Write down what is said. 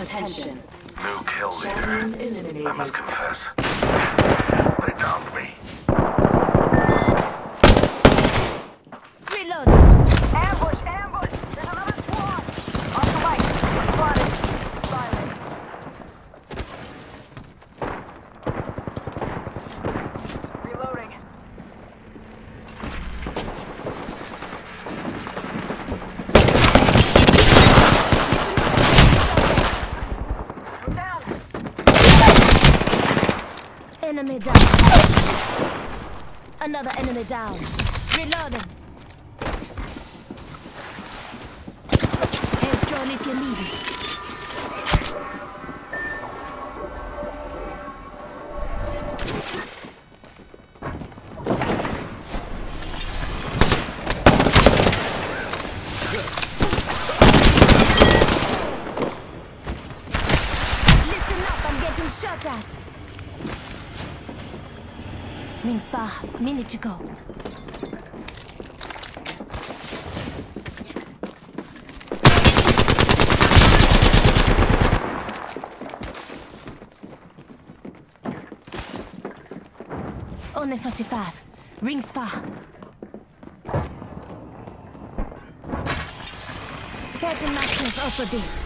Attention. New kill leader. I must confess. Put it Enemy down. Another enemy down. Reloading. John, if you need it. Listen up, I'm getting shot at. Rings far. Minute to go. Only 45. Rings far. Catching myself up a bit.